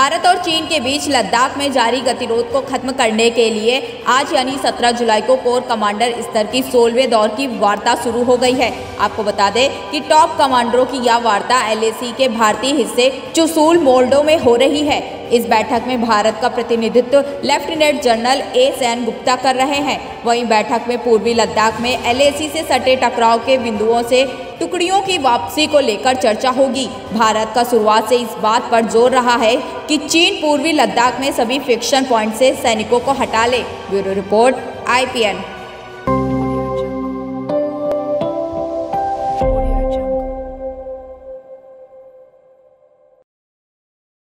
भारत और चीन के बीच लद्दाख में जारी गतिरोध को खत्म करने के लिए आज यानी 17 जुलाई को कोर कमांडर स्तर की सोलहवें दौर की वार्ता शुरू हो गई है। आपको बता दें कि टॉप कमांडरों की यह वार्ता एलएसी के भारतीय हिस्से चुसूल मोल्डो में हो रही है। इस बैठक में भारत का प्रतिनिधित्व lieutenant general A Sen Gupta कर रहे हैं। वहीं बैठक में पूर्वी लद्दाख में एलएसी से सटे टकराव के बिंदुओं से टुकड़ियों की वापसी को लेकर चर्चा होगी। भारत का शुरुआत से इस बात पर ज़ोर रहा है कि चीन पूर्वी लद्दाख में सभी फिक्शन पॉइंट से सैनिकों को हटा ले। Bureau report, IPN.